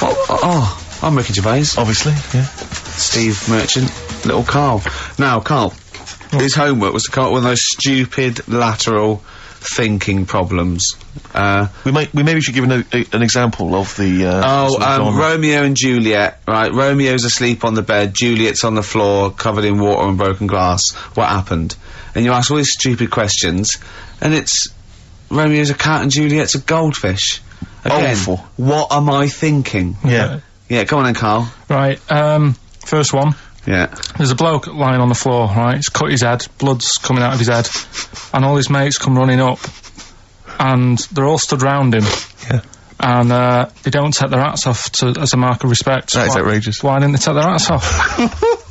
Oh, oh, I'm Ricky Gervais. Obviously, yeah. Steve Merchant, little Karl. Now, Karl, his homework was to come up with those stupid lateral thinking problems. Uh, We might, we maybe should give an, a, an example of the, uh, oh, sort of um. Romeo and Juliet, right? Romeo's asleep on the bed, Juliet's on the floor, covered in water and broken glass. What happened? And you ask all these stupid questions, and it's Romeo's a cat and Juliet's a goldfish. Again, Awful. what am I thinking? Yeah. Yeah, come on then, Karl. Right, um, first one. Yeah. There's a bloke lying on the floor, right? He's cut his head, blood's coming out of his head, and all his mates come running up, and they're all stood round him. Yeah. And uh, they don't take their hats off to, as a mark of respect. That is Why- outrageous. Why didn't they take their hats off?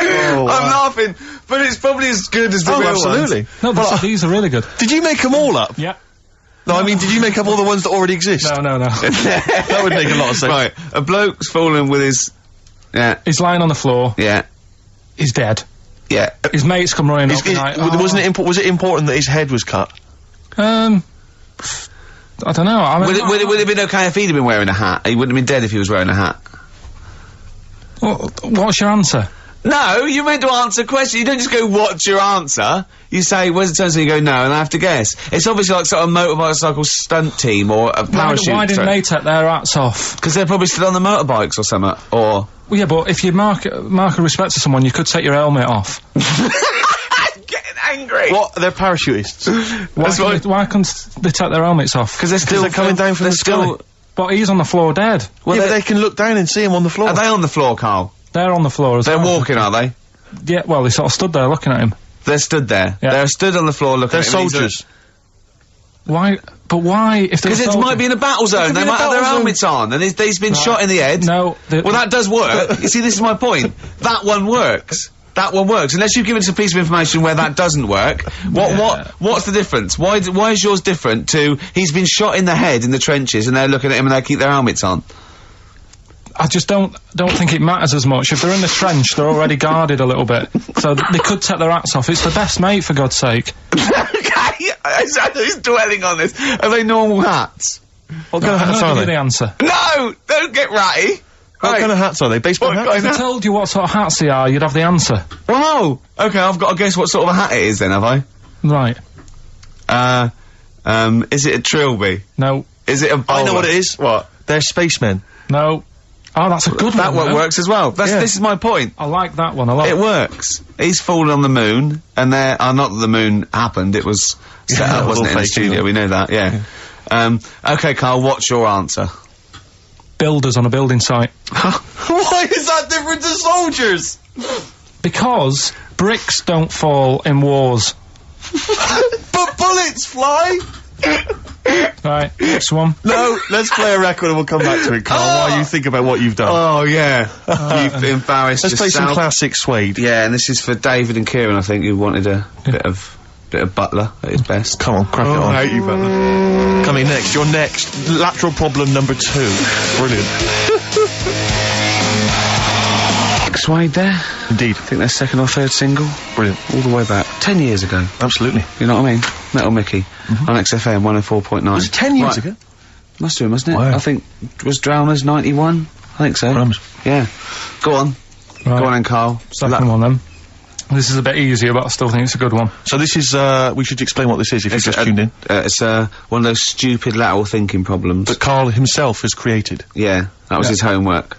Oh, I'm laughing, but it's probably as good as the Oh, real absolutely. no, these, these are really good. Did you make them all up? Yeah. No, I mean, did you make up all the ones that already exist? No, no, no. That would make a lot of sense. Right, a bloke's fallen with his. Yeah, He's lying on the floor. yeah, He's dead. yeah. His mates come running Is, up. is, and like, wasn't "Oh." it impo- was it important that his head was cut? Um, I don't know. I mean, Would it, would, it, would it have been okay if he'd have been wearing a hat? He wouldn't have been dead if he was wearing a hat. Wha- what's your answer? No, you meant to answer questions. You don't just go, what's your answer? You say, where's the turn? So you go, no, and I have to guess. It's obviously like sort of motorcycle stunt team or a Why, parachute. why didn't they take their hats off? Because they're probably still on the motorbikes or something. Or. Well, yeah, but if you mark mark a respect to someone, you could take your helmet off. Getting angry. What? They're parachutists. Why, That's couldn't what- they, why couldn't they take their helmets off? Because they're still they're coming down from they're the still, sky. But he's on the floor dead. Well, yeah, they're, they can look down and see him on the floor. are they on the floor, Karl? They're on the floor as They're well. walking, are they? Yeah, well, they sort of stood there looking at him. They're stood there. Yeah. They're stood on the floor looking They're at him. He's a- soldiers. Why? But why? If they're Because it might be in a battle zone. They be in a might have their battle helmets on, and he's, he's been shot in the head. No. The, Well, that does work. you see, this is my point. That one works. That one works. Unless you've given us a piece of information where that doesn't work. What? Yeah. What? What's the difference? Why? d- Why is yours different to he's been shot in the head in the trenches, and they're looking at him and they keep their helmets on? I just don't don't think it matters as much. If they're in the trench, they're already guarded a little bit, so they could take their hats off. It's the best mate, for God's sake. okay, who's dwelling on this? Are they normal hats? What kind of hats are they? the answer. No, don't get ratty. What Right. kind of hats are they? Baseball What hats? If I told you what sort of hats they are, you'd have the answer. Wow. Okay, I've got to guess what sort of a hat it is then, have I? Right. Uh, um, is it a trilby? No. Is it a bowler? I know what it is. What? They're spacemen. No. Oh, that's a good That one. one works as well. That's, Yeah. This is my point. I like that one a lot. It works. He's fallen on the moon, and there. Uh, not that the moon happened. It was set Yeah, up, was wasn't it, in the studio? yeah. We know that. Yeah. Um, okay, Karl. What's your answer? Builders on a building site. Why is that different to soldiers? Because bricks don't fall in wars. But bullets fly. Right, next one. No, let's play a record and we'll come back to it, Karl. While you think about what you've done. Oh yeah. You've embarrassed let's play some classic Suede. Yeah, and this is for David and Kieran. I think who wanted a bit of bit of Butler at his best. Come on, crack it oh, on. I hate you, Butler. Coming next, your next lateral problem number two. Brilliant. Suede there. Indeed. I think their second or third single. Brilliant. All the way back. Ten years ago. Absolutely. You know what I mean? Metal Mickey. On XFM 104.9. Was it ten years Right. ago? Must have been, mustn't it? Wow. I think, was Drowners 91? I think so. Crumbs. Yeah. Go on. Right. Go on then, Karl. Second one then. This is a bit easier, but I still think it's a good one. So this is, uh, we should explain what this is if It's, you just uh, tuned in. Uh, it's uh, one of those stupid lateral thinking problems. That Karl himself has created. yeah, that was Yeah. his homework.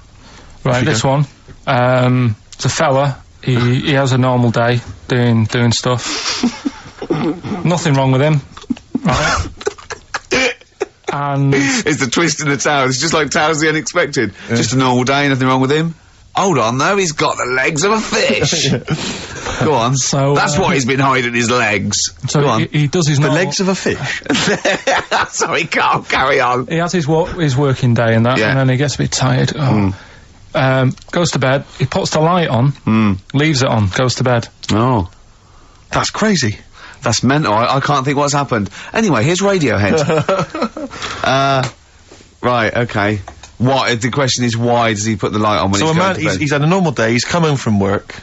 Right, you this one. Um, it's a fella. He he has a normal day doing doing stuff. Nothing wrong with him. Right. and It's the twist in the towers. It's just like Towers the Unexpected. Just a normal day, nothing wrong with him. Hold on, though, he's got the legs of a fish. Go on. So, That's uh, what he's been hiding his legs. so Go on. he, he does his The normal. legs of a fish. Sorry, Karl, carry on. he has his wo- his working day and that, Yeah. and then he gets a bit tired. Oh. Um, goes to bed. He puts the light on, leaves it on, goes to bed. Oh. That's crazy. That's mental. I, I can't think what's happened. Anyway, here's Radiohead. uh, right, okay. What, the question is why does he put the light on when So he's a going man, to he's, bed? he's had a normal day, he's coming from work.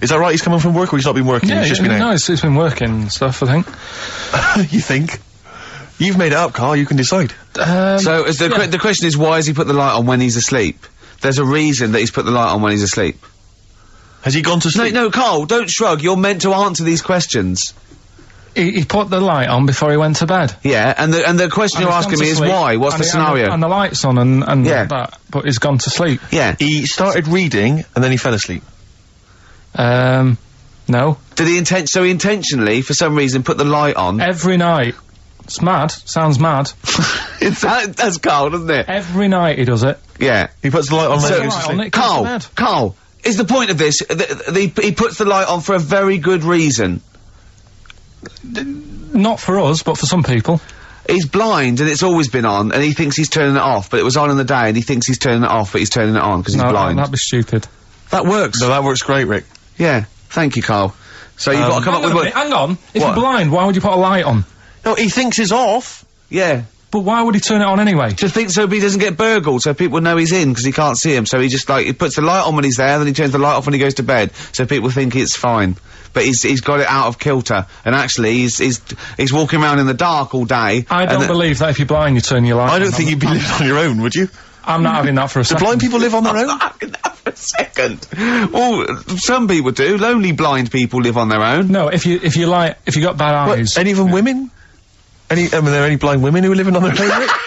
Is that right? He's coming from work or he's not been working? Yeah, he's just yeah, been no, out? it's, it's been working and stuff. I think. you think? You've made it up, Karl. You can decide. Um, So is the que- the question is, why has he put the light on when he's asleep? There's a reason that he's put the light on when he's asleep. Has he gone to sleep? no, Karl, don't shrug. You're meant to answer these questions. he, he put the light on before he went to bed. Yeah, and the and the question And you're asking me is sleep, why? What's the he- and scenario? And the lights on and, and Yeah. that, but he's gone to sleep. yeah. He started reading and then he fell asleep. Um, no. Did he intent? So he intentionally, for some reason, put the light on. Every night. It's mad. Sounds mad. It's- that- that's Karl, doesn't it? Every night he does it. Yeah. He puts the light on So- he goes to Light sleep. on it, Karl. Karl, is the point of this? Th- th- he puts the light on for a very good reason. Not for us, but for some people. He's blind and it's always been on, and he thinks he's turning it off, but it was on in the day, and he thinks he's turning it off, but he's turning it on because he's no, blind. that'd be stupid. That works. No, that works great, Rick. Yeah. Thank you, Karl. So you've Um, got to come up with a what? minute, hang on. If What? you're blind, why would you put a light on? No, he thinks it's off. Yeah. But why would he turn it on anyway? To think so he doesn't get burgled, so people know he's in because he can't see him. So he just like he puts the light on when he's there, then he turns the light off when he goes to bed, so people think it's fine. But he's he's got it out of kilter, and actually he's he's he's walking around in the dark all day. I don't believe that if you're blind, you turn your light on. I don't think you'd be living on your own, would you? I'm not having that for a Do second. blind people live on their own? Having that for a second. Well, some people do. Lonely blind people live on their own. No, if you if you like if you got bad What, eyes, any of them women? Any? I mean, are there any blind women who are living on their own?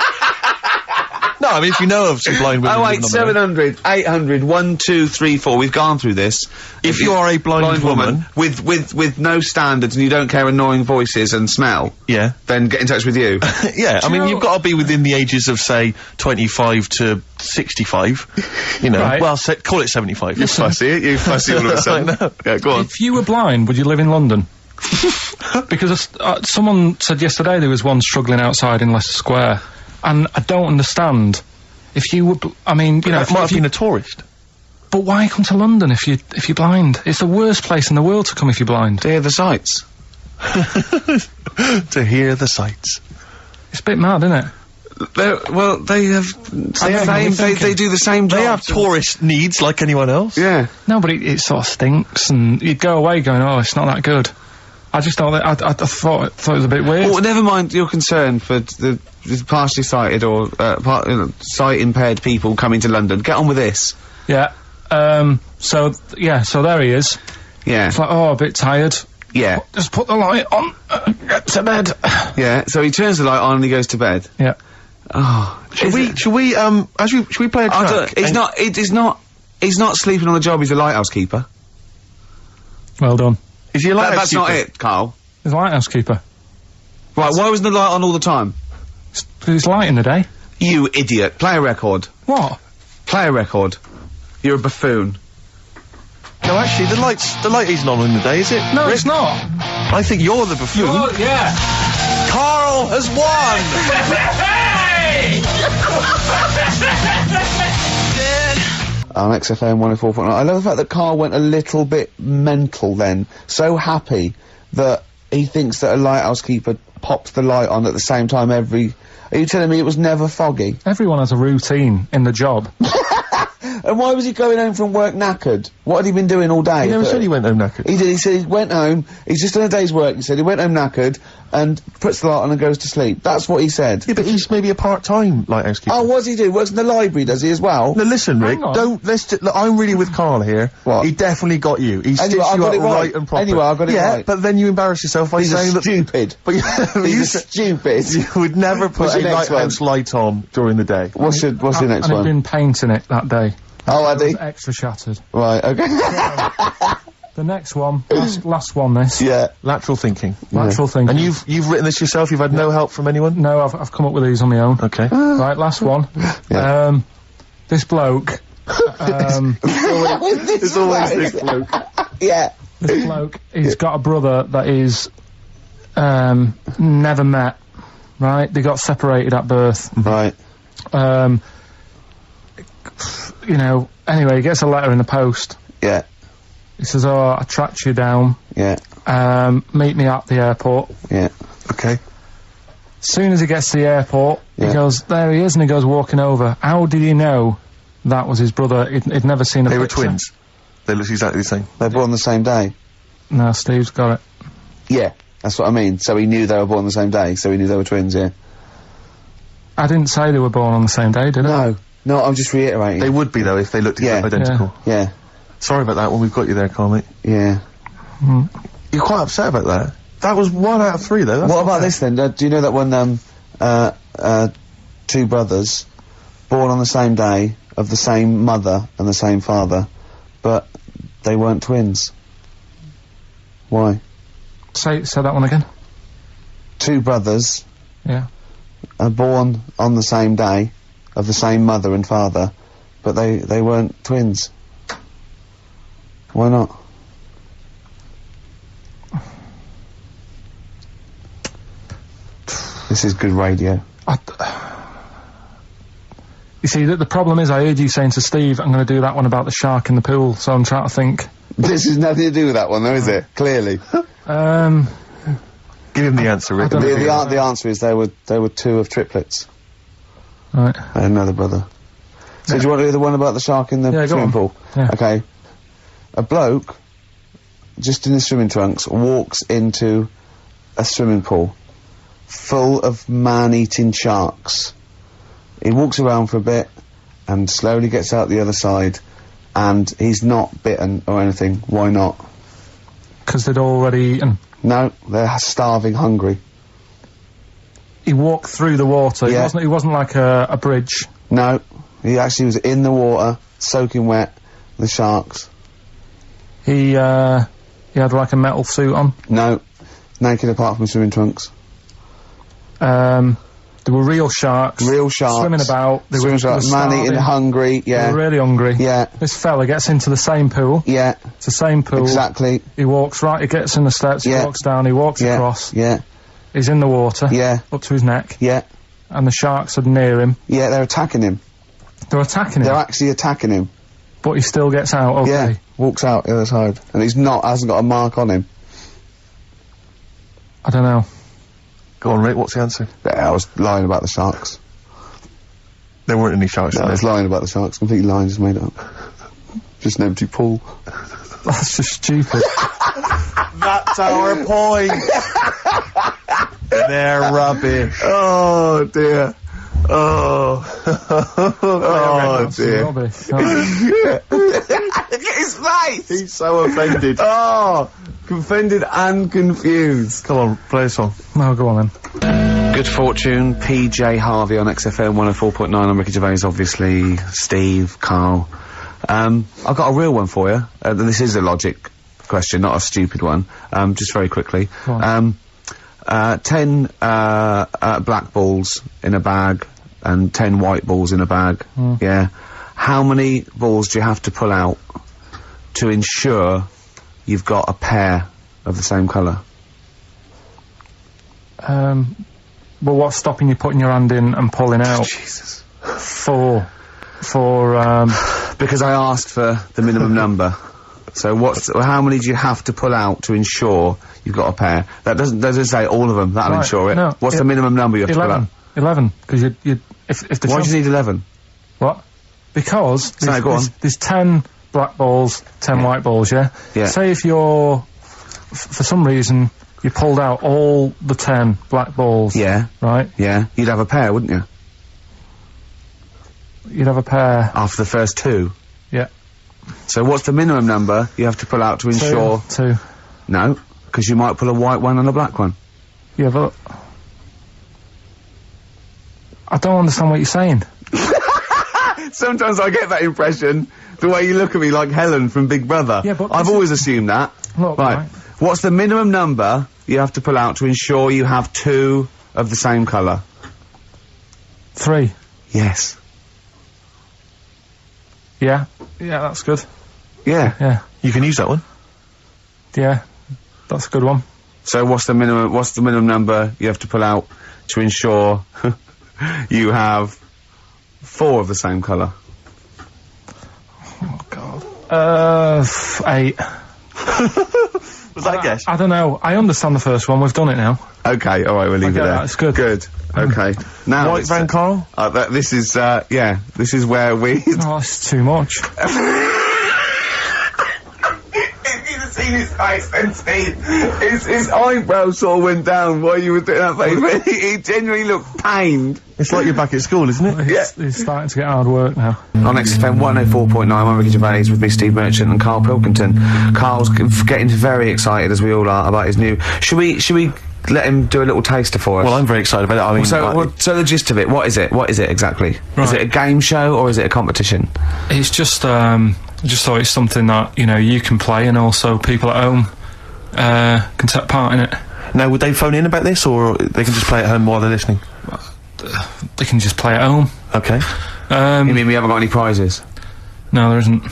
No, I mean, if you know of some blind women. Oh wait, on 700, 800, 1, 2, 3, 4. We've gone through this. If you are a blind woman- with with with no standards and you don't care annoying voices and smell, Yeah. then get in touch with you. yeah, I you mean, know- you've got to be within the ages of, say, 25 to 65. You know, Right. well, se- call it 75. you fussy, you fussy all of a sudden. I know. Yeah, go on. if you were blind, would you live in London? because uh, someone said yesterday there was one struggling outside in Leicester Square, and I don't understand. If you would, I mean, you know, that if, might if have you, been a tourist. but why come to London if you if you're blind? It's the worst place in the world to come if you're blind. To hear the sights. to hear the sights. It's a bit mad, isn't it? They're, well, they have know, same, they, they do the same job. They have tourist needs like anyone else. Yeah. No, but it, it sort of stinks, and you'd go away going, "Oh, it's not that good." I just thought that I, I, I thought thought it was a bit weird. Well, never mind your concern for the, the partially sighted or uh, part, uh, sight impaired people coming to London. Get on with this. Yeah. Um. So yeah. So there he is. Yeah. It's like, oh, a bit tired. Yeah. Just put the light on. Uh, get to bed. Yeah. So he turns the light on and he goes to bed. yeah. Oh. Should we? it- Should we? Um, as we should we play a track? he's not. It is not. He's not sleeping on the job. He's a lighthouse keeper. Well done. Is he a That- lighthouse that's not it, Karl. He's a lighthouse keeper. Right. Why wasn't the light on all the time? Because it's light in the day. You idiot. Play a record. What? Play a record. You're a buffoon. No, actually, the lights. The light isn't on in the day, is it? No, Rick? it's not. I think you're the buffoon. yeah. Karl has won. On XFM 104.9. I love the fact that Karl went a little bit mental then. So happy that he thinks that a lighthouse keeper pops the light on at the same time every. Are you telling me it was never foggy? Everyone has a routine in the job. And why was he going home from work knackered? What had he been doing all day? He never said he went home knackered. He did. He said he went home. He's just done a day's work. He said he went home knackered and puts the light on and goes to sleep. That's what he said. Yeah, but he's maybe a part-time lighthouse keeper. Oh, what does he do? Works in the library, does he as well? No, listen, Rick. Don't. Let's. Ju- look, I'm really with Karl here. What? He definitely got you. He Anyway, stitched I you got up it right. and proper. Anyway, I got it yeah, right. but then you embarrass yourself by He's saying that. stupid. But you, you He's stupid. you would never put What's a your next one? lighthouse light on during the day. What's your What's your and next he'd one? been painting it that day. Oh, It had extra shattered. Right. Okay. The next one, last, last one. This yeah. Lateral thinking. lateral thinking. And you've you've written this yourself. You've had no help from anyone. No, I've, I've come up with these on my own. Okay. Right, last one. Yeah. Um, this bloke. um, it's always this bloke. Yeah. this bloke. He's got a brother that is um, never met. Right, they got separated at birth. Right. Um, you know. Anyway, he gets a letter in the post. Yeah. He says, "Oh, I tracked you down. Yeah. Um, meet me at the airport." Yeah. Okay. As soon as he gets to the airport, Yeah. he goes, there he is, and he goes walking over. How did he know that was his brother? He'd, he'd never seen a They were twins. They look exactly the same. They're born the same day. No, Steve's got it. Yeah. That's what I mean. So he knew they were born the same day. So he knew they were twins. Yeah. I didn't say they were born on the same day, did I? No, no, I'm just reiterating. They would be though if they looked Yeah. identical. yeah, Sorry about that when we've got you there, Karl, mate. yeah. You're quite upset about that. That was one out of three though. That's what about bad. this then? Uh, do you know that when um, uh, uh, two brothers born on the same day of the same mother and the same father, but they weren't twins? Why? Say say that one again. Two brothers Yeah. are born on the same day of the same mother and father, but they, they weren't twins. Why not? This is good radio. I, you see, the, the problem is, I heard you saying to Steve, "I'm going to do that one about the shark in the pool." So I'm trying to think. This has nothing to do with that one, though, is it? Clearly. Um, Give him the answer, Rick. I The, the, the answer is they were they were two of triplets. Right. I had another brother. So do you want to do the one about the shark in the Yeah, swimming pool? Yeah. Okay. A bloke, just in his swimming trunks, walks into a swimming pool full of man-eating sharks. He walks around for a bit and slowly gets out the other side, and he's not bitten or anything. Why not? Because they'd already eaten. No, they're starving, hungry. He walked through the water. He Yeah. wasn't. He wasn't like a, a bridge. No, he actually was in the water, soaking wet. The sharks. He uh, he had like a metal suit on. No, naked apart from swimming trunks. Um, there were real sharks. Real sharks. Swimming about. They Swimming were, sharks. Man eating, hungry. They Yeah. were really hungry. Yeah. This fella gets into the same pool. Yeah. It's the same pool. Exactly. He walks right. He gets in the steps. Yeah. He walks down. He walks Yeah. across. Yeah. He's in the water. Yeah. Up to his neck. Yeah. And the sharks are near him. Yeah. They're attacking him. They're attacking him. They're actually attacking him. but he still gets out. Okay. Yeah. Walks out the other side, and he's not. Hasn't got a mark on him. I don't know. Go on, Rick. What's the answer? Yeah, I was lying about the sharks. There weren't any sharks No, I was lying about the sharks. Completely lying. Just made it up. Just an empty pool. That's just stupid. That's our point. They're rubbish. Oh dear. Oh. oh dear. Oh. Look at his face. He's so offended. Oh, offended and confused. Come on, play a song. no, go on then. Good fortune, PJ Harvey on XFM 104.9. I'm Ricky Gervais, obviously. Steve, Karl. Um, I've got a real one for you. Uh, this is a logic question, not a stupid one. Um, just very quickly. On. Um, uh, ten uh, uh, black balls in a bag and ten white balls in a bag. Yeah. How many balls do you have to pull out to ensure you've got a pair of the same colour? Um, well, what's stopping you putting your hand in and pulling out Jesus. for for um? Because I asked for the minimum number. So what's how many do you have to pull out to ensure you've got a pair? That doesn't doesn't say all of them. That'll Right, ensure it. no, what's it- the minimum number you have to pull out? Eleven. Because you you if if the Why do you need eleven? what? Because Sorry, there's, go on. there's, there's ten black balls, ten white balls. Yeah. Yeah. Say if you're f- for some reason you pulled out all the ten black balls. Yeah, Right. yeah. You'd have a pair, wouldn't you? You'd have a pair. After the first two. Yeah. So what's the minimum number you have to pull out to ensure? Two. Two. No, because you might pull a white one and a black one. Yeah, but I don't understand what you're saying. Sometimes I get that impression. The way you look at me like Helen from Big Brother. Yeah, but I've always assumed that. Look, right. right. What's the minimum number you have to pull out to ensure you have two of the same colour? Three. Yes. Yeah. Yeah, that's good. Yeah. Yeah. You can use that one. Yeah. That's a good one. So what's the minimum? What's the minimum number you have to pull out to ensure you have four of the same colour? Oh God. Uh, eight. Was that a guess? I don't know. I understand the first one. We've done it now. Okay. All right. We'll leave I it there. that, it's good. Good. Okay. Now White Van Karl? uh, that, this is uh, yeah. This is where we. Oh, it's too much. if you'd have seen seen his face then, Steve. His, his eyebrows sort of went down while you were doing that face. he, he genuinely looked pained. It's like you're back at school, isn't it? It's, it's starting to get hard work now. On XFM 104.9, I'm Ricky Gervais with me, Steve Merchant and Karl Pilkington. Karl's getting very excited, as we all are, about his new... Should we, should we let him do a little taster for us? Well, I'm very excited about it. I mean, so, I- well, so the gist of it, what is it? What is it exactly? Is it a game show or is it a competition? It's just, um, just thought it's something that, you know, you can play and also people at home, uh, can take part in it. now, would they phone in about this, or they can just play at home while they're listening? They can just play at home. Okay. Um, You mean we haven't got any prizes? no, there isn't.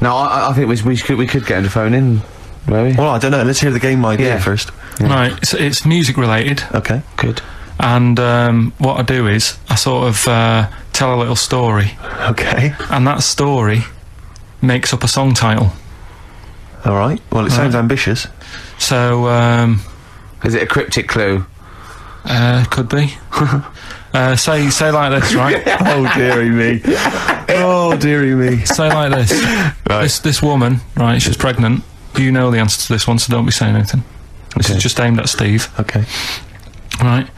No, I, I- I think we, we could we could get him to phone in, maybe. Well, I don't know. Let's hear the game idea Yeah. first. Right, it's, it's music related. Okay. Good. And um, what I do is I sort of uh, tell a little story, Okay. and that story makes up a song title. All right. Well, it sounds ambitious. So um, Is it a cryptic clue? uh, could be. uh, say say like this, right? oh dearie me. Oh dearie me. say like this. This this woman, right? She's pregnant. You know the answer to this one, so don't be saying anything. This is just aimed at Steve, Okay. right?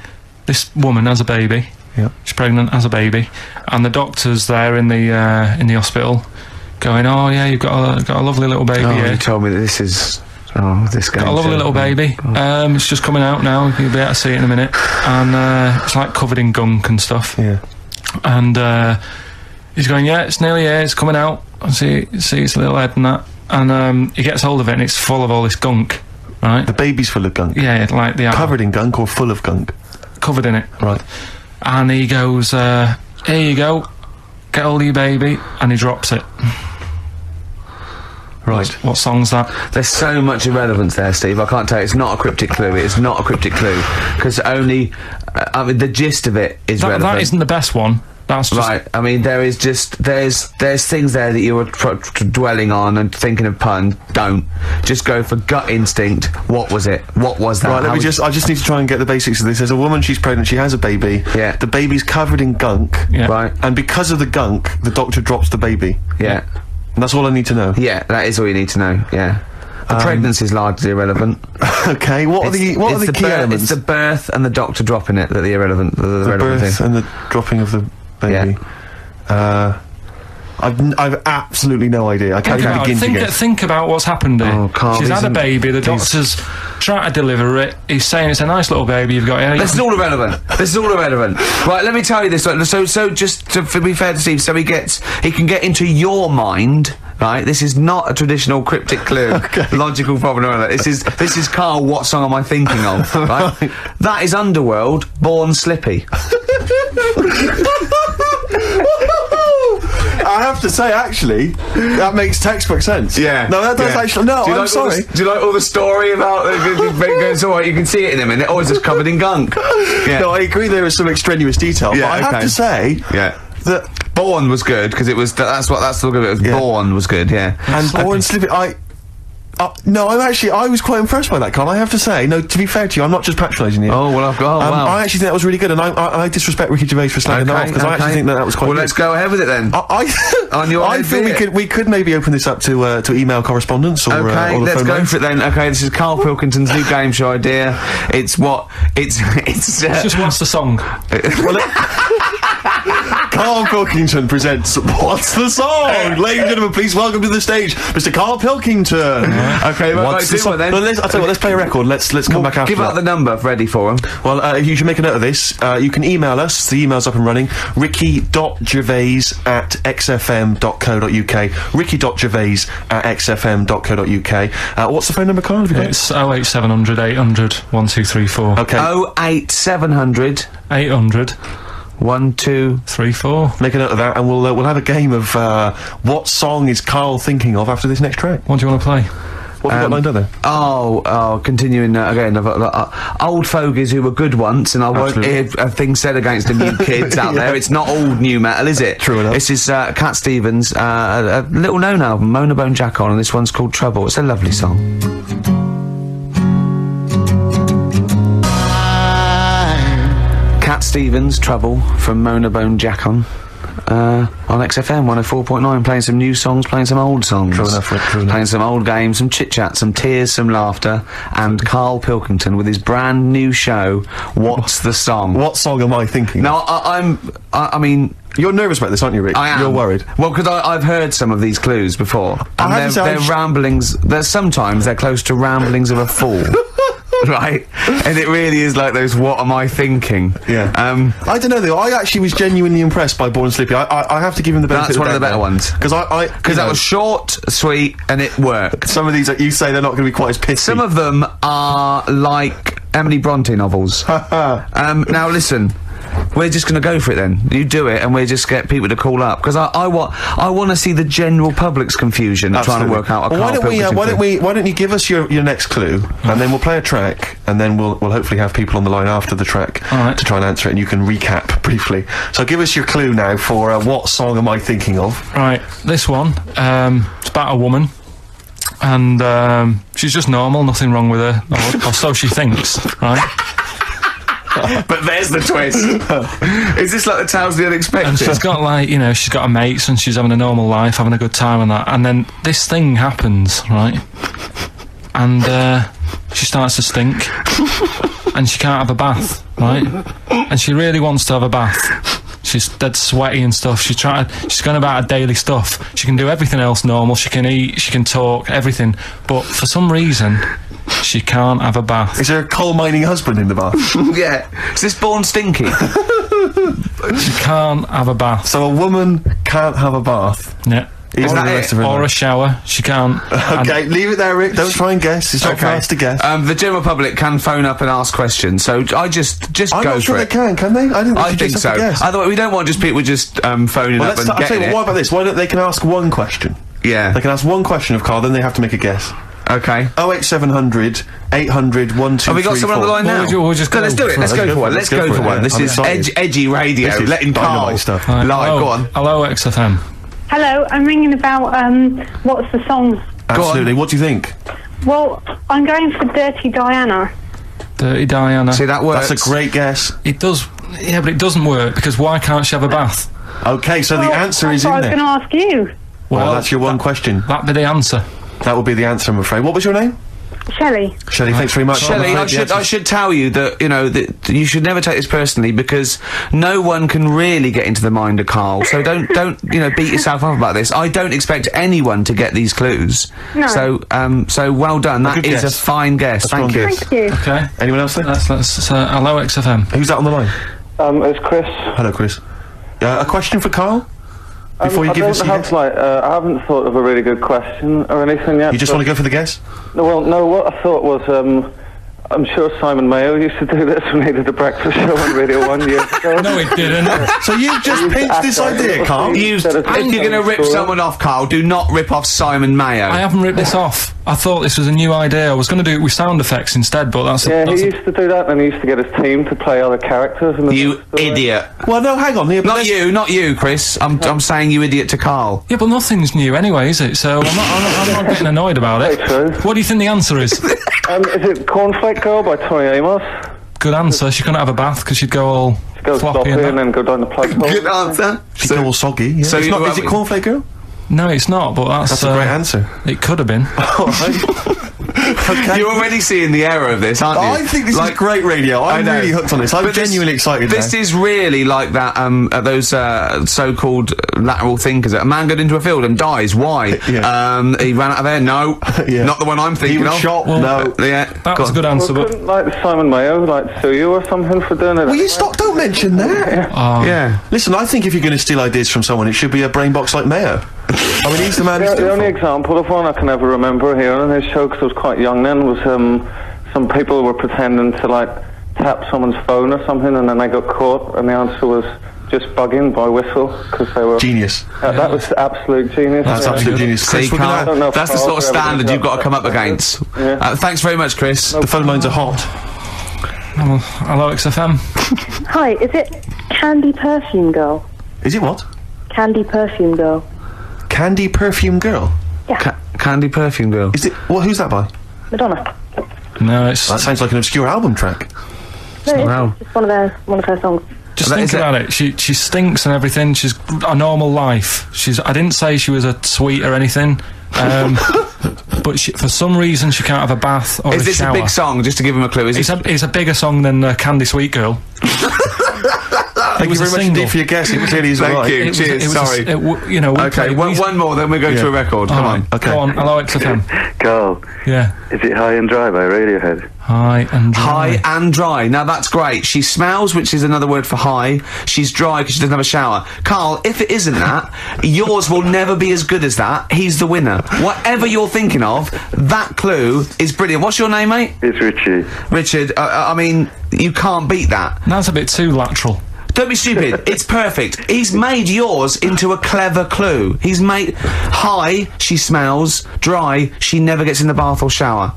This woman has a baby. Yeah. She's pregnant, has a baby, and the doctor's there in the uh, in the hospital, going, "Oh yeah, you've got a got a lovely little baby Oh, here." you told me that this is. Oh, this game. Got a lovely little baby. Um, it's just coming out now. You'll be able to see it in a minute. And uh, it's like covered in gunk and stuff. Yeah. And uh, he's going, yeah, it's nearly here. It's coming out. I see, see its little head and that. And um, he gets hold of it, and it's full of all this gunk, right? The baby's full of gunk. yeah, like the Covered in gunk or full of gunk? covered in it. Right. And he goes, uh, here you go. Get hold of your baby, and he drops it. Right. What song's that? There's so much irrelevance there, Steve. I can't tell you. It's not a cryptic clue. It's not a cryptic clue because only. Uh, I mean, the gist of it is That, relevant. that isn't the best one. That's just Right, I mean, there is just there's there's things there that you were tr- tr- dwelling on and thinking of pun. Don't just go for gut instinct. What was it? What was that? Right, let How me just, I just need to try and get the basics of this. There's a woman, she's pregnant, she has a baby. Yeah. The baby's covered in gunk. Yeah. Right. And because of the gunk, the doctor drops the baby. Yeah, And that's all I need to know. yeah. That is all you need to know. Yeah. The Um, pregnancy is largely irrelevant. okay, what are the, what are it's the key birth, elements? It's the birth and the doctor dropping it that are the irrelevant. The, the the relevant birth thing. and the dropping of the baby. Uh, I've, n- I've absolutely no idea. I can't Think even about, begin think, to guess. think about what's happened here. Oh, Karl, She's had a baby. The doctor's trying to deliver it. He's saying it's a nice little baby you've got here. This is all irrelevant. This is all irrelevant. Right, let me tell you this. So, so just to f- be fair to Steve, so he gets, he can get into your mind. Right, this is not a traditional cryptic clue, logical problem. or anything. This is this is Karl. What song am I thinking of? Right, that is Underworld, Born Slippy. I have to say, actually, that makes textbook sense. Yeah. No, that does yeah. actually. No, do I'm like sorry. the, do you like all the story about? It's all right. You can see it in a minute. Oh, it's just covered in gunk. Yeah. No, I agree there is some extraneous detail, Yeah, but I have okay. to say yeah. that Born was good because it was. That's what. That's the look of it. was Yeah. Born was good. Yeah. and Born Slippy, I. Uh, no, I'm actually. I was quite impressed by that, Karl. I have to say. No, to be fair to you, I'm not just patronising you. Oh well, I've got. Oh, um, wow. I actually think that was really good, and I, I, I disrespect Ricky Gervais for slagging that off because I actually think that that was quite Well, good. let's go ahead with it then. I, I, On your I feel we it. could we could maybe open this up to uh, to email correspondence or, uh, Okay, or the let's phone go line. for it then. Okay, this is Karl Pilkington's new game show idea. It's what it's it's. Uh, Just wants the song. Karl Pilkington presents What's the Song? Ladies and gentlemen, please welcome to the stage Mr. Karl Pilkington. okay, well, What's right, the song? then. Well, let's, I'll tell you what, let's play a record. Let's let's come back after Give out the number ready for him. Well, uh, you should make a note of this. Uh, you can email us. The email's up and running. Ricky.gervais at xfm.co.uk. Ricky.gervais at xfm.co.uk. Uh, what's the phone number, Karl? Have you got it? It's 08700 800 1234. Okay. Oh eight seven hundred 800 one two. 34. Make a note of that, and we'll uh, we'll have a game of uh, what song is Karl thinking of after this next track. What do you want to play? What have you got lined up there? Oh, oh, continuing uh, again. I've got, uh, old fogies who were good once, and I won't Absolutely. hear a thing said against the new kids out there. It's not all new metal, is it? True enough. This is uh, Cat Stevens, uh, a, a little known album, Mona Bone Jakon, and this one's called Trouble. It's a lovely song. Stevens, Trouble from Mona Bone Jakon. uh, on XFM 104.9, playing some new songs, playing some old songs. True enough, Rick, true enough. Playing some old games, some chit chat, some tears, some laughter, and Karl Pilkington with his brand new show, What's the Song? What song am I thinking? Now, I, I'm, I, I mean, You're nervous about this, aren't you, Rick? I am. You're worried. Well, because I've heard some of these clues before, and they're, they're ramblings. They're sometimes they're close to ramblings of a fool, right? And it really is like those. What am I thinking? Yeah. Um. I don't know though. I actually was genuinely impressed by Born Slippy. I, I, I have to give him the benefit. That's one of the better ones. because I, I Because that was short, sweet, and it worked. some of these that you say they're not going to be quite as pissy. Some of them are like Emily Bronte novels. um, now listen, we're just going to go for it then. You do it, and we just get people to call up because I, I want I want to see the general public's confusion of trying to work out a well, why don't we? Uh, why don't we? Why don't you give us your, your next clue, and then we'll play a track, and then we'll we'll hopefully have people on the line after the track All right. to try and answer it, and you can recap briefly. So give us your clue now for uh, what song am I thinking of? Right, this one, um, it's about a woman. And um, she's just normal, nothing wrong with her, or, or so she thinks, right? But there's the twist. is this like the tales of the And unexpected? she's got like, you know, she's got her mates and she's having a normal life, having a good time and that. And then this thing happens, right? And uh, she starts to stink. and she can't have a bath, right? And she really wants to have a bath. She's dead sweaty and stuff. She's trying. She's going about her daily stuff. She can do everything else normal. She can eat. She can talk. Everything. But for some reason, she can't have a bath. Is there a coal mining husband in the bath? yeah. Is this born stinky? She can't have a bath. so a woman can't have a bath. Yeah. Even that the it? of her Or a shower. She can't. Okay, leave it there, Rick. Don't try and guess. It's not for us to guess. Um, the general public can phone up and ask questions, so I just just I'm go not sure for they it. can, can they? I, think they I think so. have to. Otherwise, we don't want just people just um, phoning well, up let's and t- I'll tell getting you it. what, what about this? Why don't they can ask one question? Yeah. They can ask one question of Karl, then they have to make a guess. Okay. 08700 800 1234. Have we got someone on the line now? we'll we'll just No, let's do it. Let's go Let's for go one. Let's go for one. This is excited. edge, edgy radio. This is Letting dynamite Karl stuff. Right, live. hello, Go on. Hello, XFM. Hello, I'm ringing about um, what's the song? Absolutely. What do you think? Well, I'm going for Dirty Diana. Dirty Diana. See that works. That's a great guess. It does. Yeah, but it doesn't work because why can't she have a bath? Okay, so the answer is in what I was going to ask you, Well, that's your one question. That'd be the answer. That will be the answer, I'm afraid. What was your name? Shelley. Shelley, thanks very much. I'm Shelley, I should I should tell you that you know that you should never take this personally because no one can really get into the mind of Karl. So don't don't you know beat yourself up about this. I don't expect anyone to get these clues. No. So um so well done. That good is guess. a fine guess. strong Thank you. guess. Thank you. Okay. Anyone else there? Let's let's uh, hello XFM. Who's that on the line? Um, it's Chris. Hello, Chris. Uh, a question for Karl? Before um, you I give us your have, like, uh, I haven't thought of a really good question or anything yet. You just want to go for the guess? No, well, no. What I thought was, um, I'm sure Simon Mayo used to do this when he did a breakfast show on Radio One years ago. No, it didn't. So you've just pinched this idea, Karl? You, if you're going to rip someone off, Karl, do not rip off Simon Mayo. I haven't ripped this off. I thought this was a new idea. I was going to do it with sound effects instead, but that's a, Yeah, that's he a- used to do that, and he used to get his team to play other characters. In the you idiot. Well, no, hang on. Here, Not you, not you, Chris. I'm, I'm saying you idiot to Karl. yeah, but nothing's new anyway, is it? So I'm not, I'm not, I'm not getting annoyed about it. What do you think the answer is? Um, is it Cornflake Girl by Tori Amos? Good answer. She couldn't have a bath because she'd go all Go floppy and and then go down the plug hole. Good answer. She's all soggy. Yeah. so it's not, is well, it Cornflake Girl? No, it's not. But that's, That's a uh, great answer. It could have been. All right. okay. You're already seeing the error of this, aren't you? I think this Like- is great radio. I'm really hooked on this. I'm But this- genuinely excited This now. is really like that. Um, uh, those uh, so-called uh, lateral thinkers. A man got into a field and dies. Why? Yeah. Um, he ran out of air. No, Yeah. not the one I'm thinking He thinking was of. shot. Well, no. Uh, yeah, That was a good answer, Well, but couldn't like Simon Mayo like sue you or something for doing it? Will you stop? Don't mention that. oh, Yeah. Listen, I think if you're going to steal ideas from someone, it should be a brain box like Mayo. I mean, he's the man. The, the only from. example of one I can ever remember hearing on his show, because I was quite young then, was um, some people were pretending to like tap someone's phone or something, and then they got caught, and the answer was just bugging by whistle because they were. Genius. Uh, that was absolute genius. That's yeah. absolute genius. See, Chris, we're Karl, gonna- don't know if that's the sort of standard you've got to come up against. Yeah. Uh, thanks very much, Chris. the phone lines are hot. well, hello XFM. Hi, is it Candy Perfume Girl? Is it what? Candy Perfume Girl. Candy Perfume Girl. Ca- Candy Perfume Girl. Is it? Well, Who's that by? Madonna. No, it's That sounds like an obscure album track. No, it's Wow. just one of their one of her songs. Just That think is it. about it. She she stinks and everything. She's a normal life. She's. I didn't say she was a sweet or anything. Um, but she, for some reason she can't have a bath or Is a this a big song? Just to give him a clue, is It's it? a it's a bigger song than uh, Candy Sweet Girl. Thank you was a very much indeed for your guess. It clearly is Thank right. you. It was- Cheers, was a s- sorry. it w- you know. we Okay, played- one, we- one more, then we go Yeah. to a record. Come All on. right, Okay. Go on. Hello, XFM. Karl, Yeah. is it High and Dry by Radiohead? Hi and dry. High and dry. Now that's great. She smells, which is another word for high. She's dry because she doesn't have a shower. Karl, if it isn't that, yours will never be as good as that. He's the winner. Whatever you're thinking of, that clue is brilliant. What's your name, mate? It's Richie. Richard. Uh, uh, I mean, you can't beat that. That's a bit too lateral. Don't be stupid. it's perfect. He's made yours into a clever clue. He's made high. She smells dry. She never gets in the bath or shower.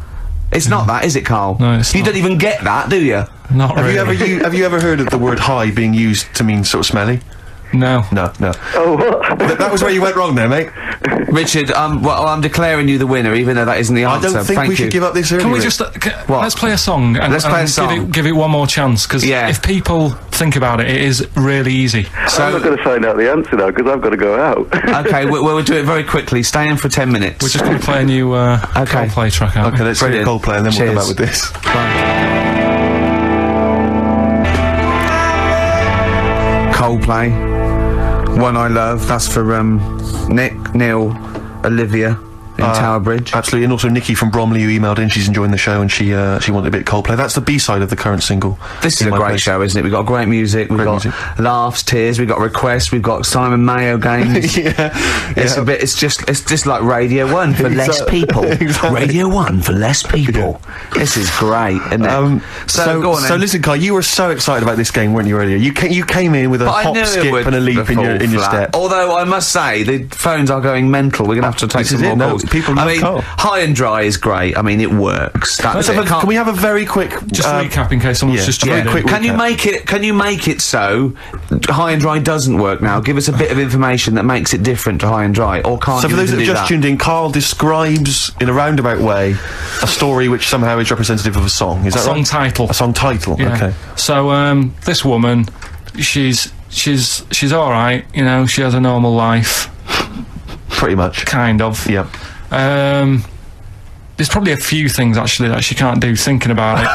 It's not that, is it, Karl? No, it's you not. don't even get that, do you? Not Have really. you ever you, have you ever heard of the word high being used to mean sort of smelly? No. No, no. Oh, what? Th- that was where you went wrong there, mate. Richard, um, well, I'm declaring you the winner, even though that isn't the answer. I don't think Thank we you. should give up this early. Can we just uh, What? let's play a song and, Let's play a song. Give, it, give it one more chance because Yeah. if people think about it, it is really easy. I'm not going to find out the answer now because I've got to go out. okay, we, we'll do it very quickly. Stay in for ten minutes. We're just going to play a new uh, Okay. Coldplay track out. Okay, let's hear Brilliant. Coldplay and then we'll come back Cheers. with this. Coldplay, One I Love. That's for um, Nick, Neil, Olivia in Uh, Tower Bridge. Absolutely, and also Nikki from Bromley who emailed in. She's enjoying the show and she uh, she wanted a bit of Coldplay. That's the B side of the current single. This is a great Place. show, isn't it? We've got great music, we've Great got music. laughs, tears, we've got requests, we've got Simon Mayo games. yeah, It's yeah. a bit. It's just. It's just like Radio One for less people. Exactly. Radio One for less people. This is great, isn't it? Um, so, so, so listen, Kai, you were so excited about this game, weren't you? Earlier, you ca- you came in with a But hop, skip, and a leap in your in your step. Although I must say the phones are going mental. We're gonna have to take This some more no, calls. People I love mean, Karl. high and dry is great. I mean, it works. That's it. a- Can't- we have a very quick, Just uh, recap in case someone's yeah, just yeah, in. quick Can you make it? Can you make it so high and dry doesn't work now? Give us a bit of information that makes it different to high and dry, or can't So you for those that have just that? tuned in, Karl describes in a roundabout way a story which somehow is representative of a song. Is A that song right? title. A song title. Yeah. Okay. So um, this woman, she's she's she's all right. You know, she has a normal life, Pretty much. kind of. Yeah. Um, there's probably a few things actually that she can't do thinking about it.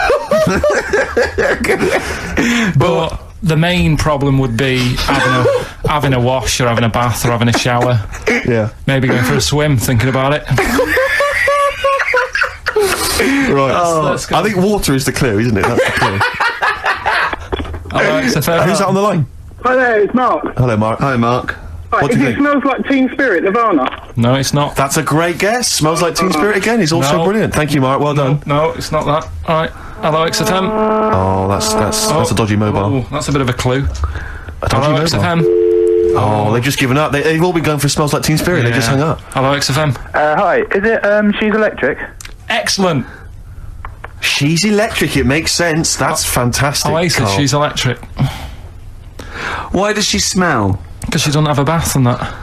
but the main problem would be having a having a wash or having a bath or having a shower. Yeah. Maybe going for a swim, thinking about it. Right. Let's go. I think water is the clue, isn't it? That's the clue. Alright, so fair Who's that on the line? Hi there, it's Mark. Hello, Mark. Hi, Mark. Right, What if do you it think? smells like Teen Spirit, Nirvana. No, it's not. That's a great guess. Smells like Teen Spirit again. He's also No. brilliant. Thank you, Mark. Well done. No, it's not that. Alright. Hello, XFM. Oh, that's that's that's a dodgy mobile. Oh, that's a bit of a clue. A dodgy Hello, mobile. XFM. Oh, they've just given up. They, they've all been going for smells like Teen Spirit. They just hung up. Hello, XFM. Uh, hi, is it um, She's Electric? Excellent. She's electric. It makes sense. That's fantastic. Oasis, Karl. she's electric. Why does she smell? Because she doesn't have a bath and that.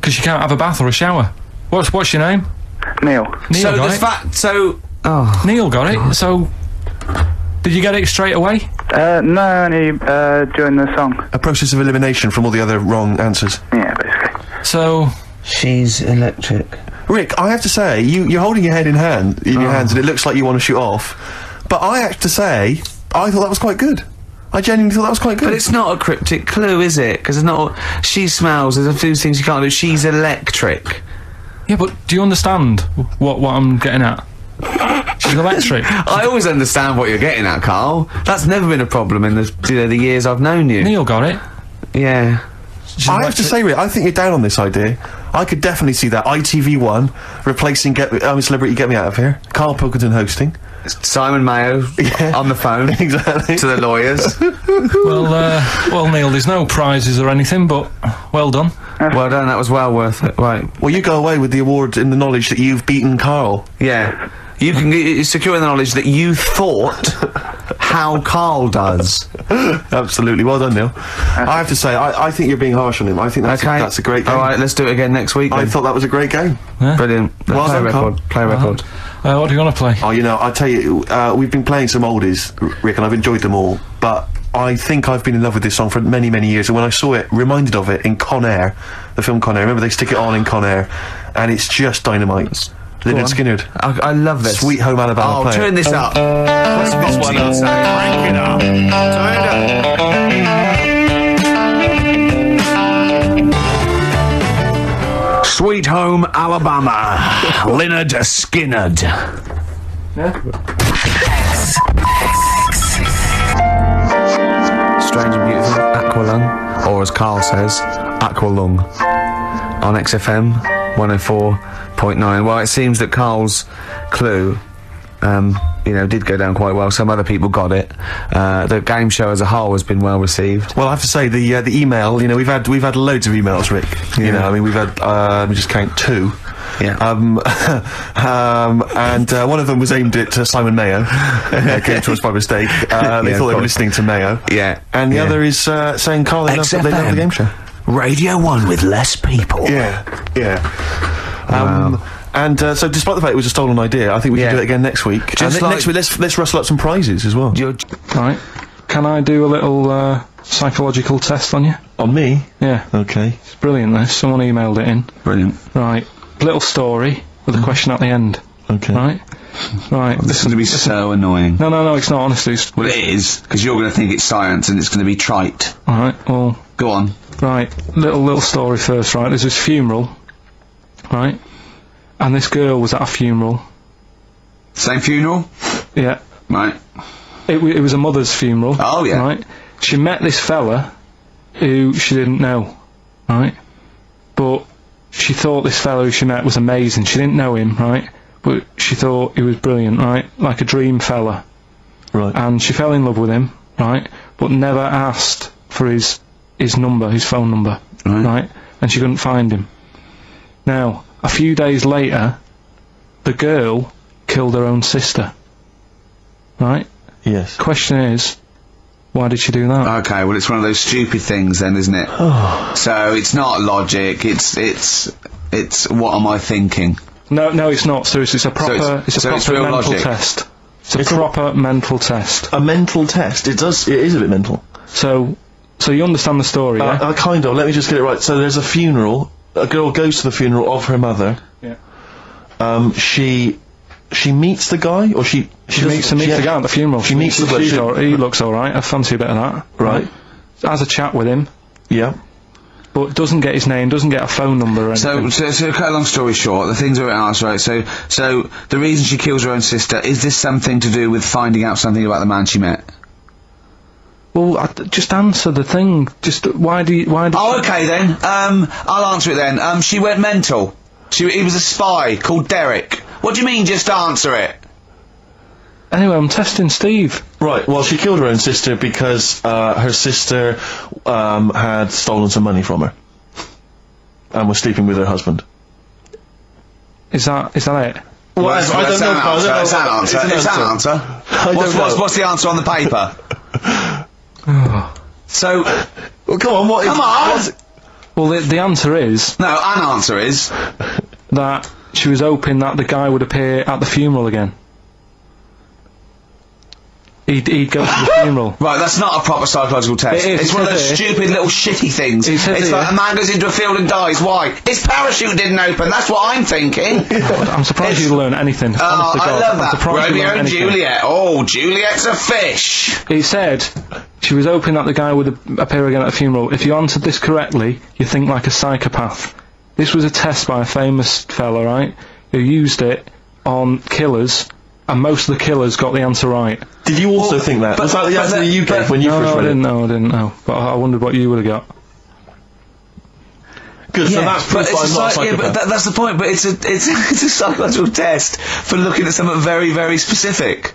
Because she can't have a bath or a shower. What's what's your name? Neil. Neil so got the it. fact. So. Oh. Neil got it. So, did you get it straight away? Uh, no, only uh, during the song. a process of elimination from all the other wrong answers. Yeah, basically. So, She's electric. Rick, I have to say, you, you're holding your head in hand in your hands, and it looks like you want to shoot off. But I have to say, I thought that was quite good. I genuinely thought that was quite good. But it's not a cryptic clue, is it? Because it's not. She smells. There's a few things you can't do. She's electric. yeah, but do you understand what what I'm getting at? She's electric. I always understand what you're getting at, Karl. That's never been a problem in the you know, the years I've known you. Neil got it. Yeah. She's I have to say, Rick, I think you're down on this idea. I could definitely see that ITV1 replacing Get Me, um, Celebrity Get Me Out of Here. Karl Pilkington hosting. Simon Mayo Yeah. on the phone Exactly. to the lawyers. Well, uh, well, Neil, there's no prizes or anything, but well done. well done. That was well worth it. Right. Well, you go away with the award in the knowledge that you've beaten Karl. Yeah. You can get, secure in the knowledge that you thought how Karl does. Absolutely. Well done, Neil. I have to say, I, I think you're being harsh on him. I think that's, Okay. a, that's a great game. All right. Let's do it again next week. I then. thought that was a great game. Brilliant. Well play a done, Karl. record. Play a record. Uh, what do you want to play? Oh, you know, I tell you, uh, we've been playing some oldies, Rick, and I've enjoyed them all. But I think I've been in love with this song for many, many years, and when I saw it, reminded of it in Con Air, the film Con Air. Remember they stick it on in Con Air, and it's just dynamite. Leonard on. Skinner. I, I love this. Sweet Home Alabama. Oh, play it. turn this up. What's this one up? Crank it up. Turn it up. Sweet Home Alabama. Lynyrd Skynyrd. Strange and beautiful. Aqualung. Or as Karl says, Aqualung. On XFM 104.9. Well, it seems that Karl's clue um, you know, did go down quite well. Some other people got it. Uh, the game show as a whole has been well received. Well, I have to say the uh, the email. You know, we've had we've had loads of emails, Rick. You Yeah. know, I mean, we've had uh, let me just count two. Yeah. Um, um, and uh, one of them was aimed at uh, Simon Mayo. uh, came to us by mistake. Uh, they Yeah, thought they were listening to Mayo. Yeah. And the Yeah. other is uh, saying Karl they love, they love the game show. Radio 1 with less people. Yeah, yeah. Um, And uh, so, despite the fact it was a stolen idea, I think we Yeah. can do it again next week. Just and like- next week, let's let's rustle up some prizes as well. You're, Right. Can I do a little uh, psychological test on you? On me, Yeah. okay. It's brilliant. This. Someone emailed it in. brilliant. Right. Little story with a question at the end. Okay. Right. Right. This is going to be so annoying. No, no, no. It's not. Honestly. It's, Well, it is, because you're going to think it's science and it's going to be trite. all right. Well. Go on. Right, little little story first, right? There's this funeral, right? And this girl was at a funeral. Same funeral? Yeah, Right. it, it was a mother's funeral. Oh, yeah. Right. She met this fella who she didn't know, right? But she thought this fella who she met was amazing. She didn't know him, right? But she thought he was brilliant, right? Like a dream fella. Right. and she fell in love with him, right? But never asked for his his number, his phone number, Right. right? And she couldn't find him. Now, a few days later, the girl killed her own sister. Right? yes. Question is, why did she do that? Okay, well, it's one of those stupid things then, isn't it? so it's not logic, it's, it's, it's what am I thinking? no, no, it's not. So it's, it's a proper, it's- it's, a so proper it's real mental logic. test. It's a It's a- proper mental test. A mental test. It does. It is a bit mental. So, so you understand the story, yeah? Uh, uh, kind of. Let me just get it right. So there's a funeral. A girl goes to the funeral of her mother. Yeah. Um, she she meets the guy, or she She doesn't- meets, she meets the guy at the funeral. she meets the bloke, she's she- all- He looks alright. I fancy a bit of that. Right. Has a chat with him, Yeah. but doesn't get his name, doesn't get a phone number or anything. So, so, so, cut a long story short, the things are asked, right? So, so, the reason she kills her own sister, is this something to do with finding out something about the man she met? Well, I, just answer the thing. Just why do you, why? Do Oh, okay then. Um, I'll answer it then. Um, she went mental. She, he was a spy called Derek. What do you mean, just answer it? Anyway, I'm testing Steve. Right. Well, she killed her own sister because uh, her sister um, had stolen some money from her and was sleeping with her husband. Is that is that it? Well, I, I don't know. an Karl, I don't answer. It's know. an answer. It's It's an an answer. answer. I don't What's, what's, what's the answer on the paper? so, Well, come on. What is? come on. Well, the, the answer is No, an answer is that she was hoping that the guy would appear at the funeral again. He'd, he'd go to the funeral. Right, that's not a proper psychological test. It is, It's one of those says stupid little shitty things. It says it's here. like a man goes into a field and dies. Why? His parachute didn't open. That's what I'm thinking. I'm surprised It's- you learn anything. Oh, honest to I God. love I'm that. surprised you Romeo learn and anything. Juliet. Oh, Juliet's a fish. He said she was hoping that the guy would ap- appear again at a funeral. If you answered this correctly, you think like a psychopath. This was a test by a famous fella, right? Who used it on killers, and most of the killers got the answer right. Did you also Well, think that? but- was that the but answer the- that you but- gave when you no, first no, I didn't know, I didn't know. But I, I wondered what you would have got. Good. so that's but it's I'm a not a psych- yeah, but that, that's the point. But it's a it's, it's a psychological test for looking at something very very specific.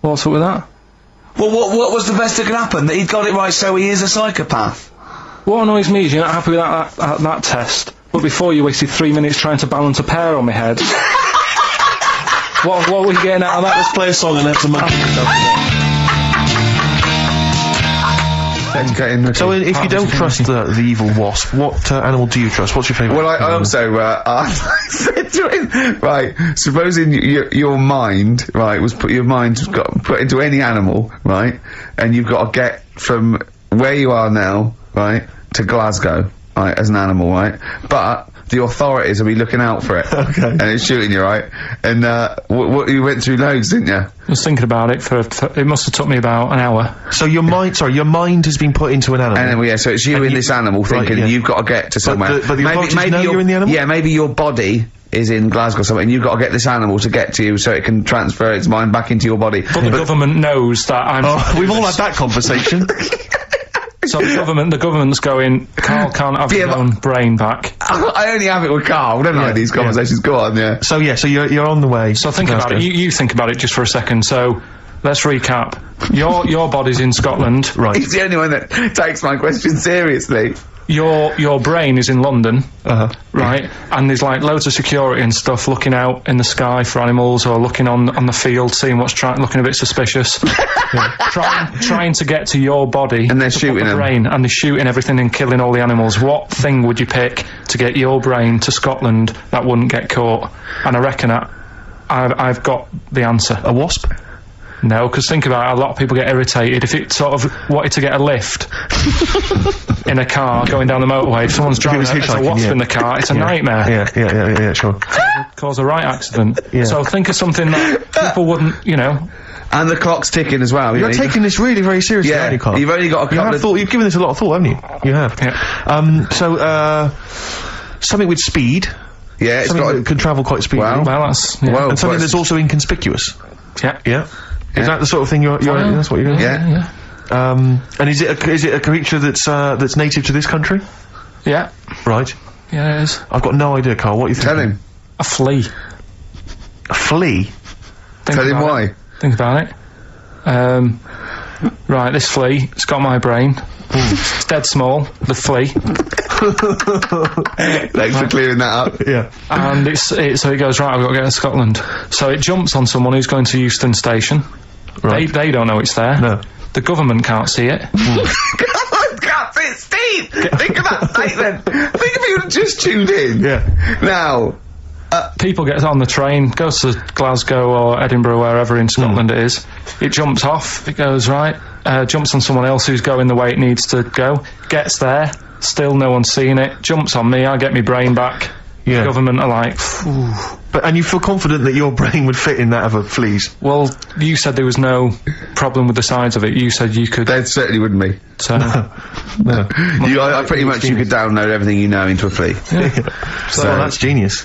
What's up with that? Well, what what was the best that could happen? That he'd got it right, so he is a psychopath. What annoys me is you're not happy with that, that, that, that test, but before you wasted three minutes trying to balance a pear on my head. what, what were you getting out of that? Let's play a song and have some So if you don't trust the, the evil wasp, what uh, animal do you trust? What's your favourite? Well, I, I also, uh, I said to him, right, supposing your, your mind, right, was put, your mind got put into any animal, right, and you've got to get from where you are now, right, to Glasgow, right, as an animal, right, but the authorities will be looking out for it. Okay. And it's shooting you, right? And, uh, what, what, you went through loads, didn't you? I was thinking about it for, for it must have took me about an hour. So your mind, sorry, your mind has been put into an animal. And then, well, yeah, so it's you And in you- this animal right, thinking yeah. you've got to get to somewhere. the- but the authorities know you're in the animal? Yeah, maybe your body is in Glasgow or something, and you've got to get this animal to get to you so it can transfer its mind back into your body. But the government knows that I'm. Oh, we've all had that conversation. So the government, the government's going. Karl can't have Yeah, his own brain back. I only have it with Karl. I don't Yeah, like these yeah. conversations. Go on, yeah. so yeah, so you're you're on the way. So to think about Glasgow. it. You, you think about it just for a second. So let's recap. Your your body's in Scotland. Right. He's the only one that takes my question seriously. Your your brain is in London. Uh-huh. right? And there's like loads of security and stuff looking out in the sky for animals or looking on on the field, seeing what's trying, looking a bit suspicious. trying trying to get to your body And they're shooting the brain, and they're shooting everything and killing all the animals. What thing would you pick to get your brain to Scotland that wouldn't get caught? And I reckon I, I've, I've got the answer. A wasp? No, because think about it, a lot of people get irritated if it sort of wanted to get a lift in a car going down the motorway. If someone's driving was a, there's a wasp yeah. in the car, it's a Yeah. nightmare. Yeah, yeah, yeah, yeah, yeah, sure. Cause a right accident. Yeah. So think of something that people wouldn't, you know. And the clock's ticking as well. You're you know, taking this really very seriously, Yeah, haven't you, You've only got a You couple have of- thought. You've given this a lot of thought, haven't you? You have. Yeah. Um. So, uh, something with speed. Yeah, it's something got. that can travel quite speedily. Wow. Well, that's yeah. Well, and something that's also inconspicuous. yeah. Yeah. Yeah. Is that the sort of thing you're? you're Well, that's what you're. Yeah. yeah, Um. And is it a, is it a creature that's uh, that's native to this country? yeah, Right. yeah. It is I've got no idea, Karl. What are you think? Tell thinking? him. a flea. A flea. Think Tell him why. it. Think about it. Um, right, this flea, it's got my brain. it's dead small, the flea, Thanks for clearing that up. Yeah. and it's it, so it goes right. I've got to get to Scotland. So it jumps on someone who's going to Euston Station. Right. They they don't know it's there. No. The government can't see it. Hmm. God, it's Steve! Think of that statement! Think if you just tuned in. Yeah. Now, uh, People get on the train, goes to Glasgow or Edinburgh, wherever in Scotland hmm. it is. It jumps off. It goes right. Uh, jumps on someone else who's going the way it needs to go. Gets there. Still no one's seen it. Jumps on me. I get my brain back. Yeah. Government are like, "Phew." But and you feel confident that your brain would fit in that of a flea's. well, you said there was no problem with the size of it. You said you could. there certainly wouldn't be. So, No. You, I, I pretty much you could download everything you know into a flea. so that's genius.